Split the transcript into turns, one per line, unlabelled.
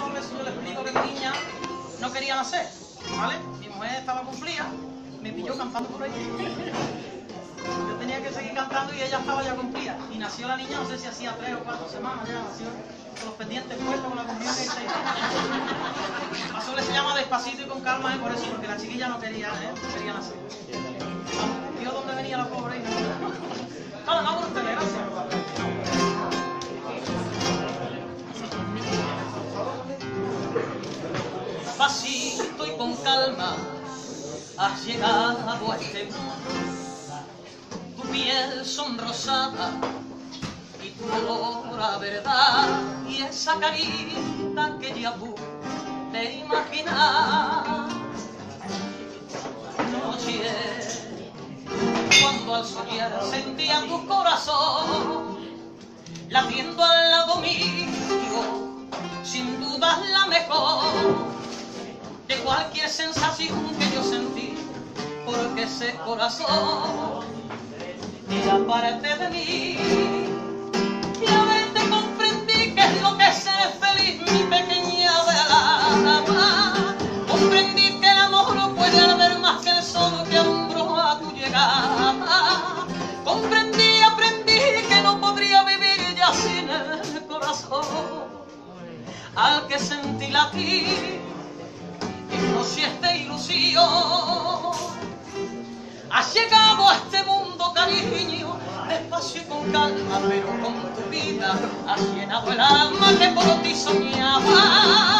a veces yo le explico que mi niña no quería nacer, ¿vale? Mi mujer estaba cumplida, me pilló cantando por ahí. Yo tenía que seguir cantando y ella estaba ya cumplida. Y nació la niña, no sé si hacía tres o cuatro semanas ya, nació con los pendientes puestos, con la comida y todo. Pasó le se llama despacito y con calma, ¿eh? por eso, porque la chiquilla no quería, ¿eh? Quería nacer. Despacito y con calma has llegado a este mundo. Tu piel sonrosada y tu olor a verdad y esa carita que ya pude imaginar. Noche cuando al soñar sentía tu corazón latiendo al lado mío, sensación que yo sentí, porque ese corazón era parte de mí. Y a verte comprendí que es lo que es ser feliz, mi pequeña alma. Comprendí que el amor no puede haber más que el sol que alumbró a tu llegada. Comprendí, aprendí que no podría vivir ya sin el corazón al que sentí latir llegado a este mundo, cariño, despacio y con calma, pero con tu vida has llenado el alma que por ti soñaba.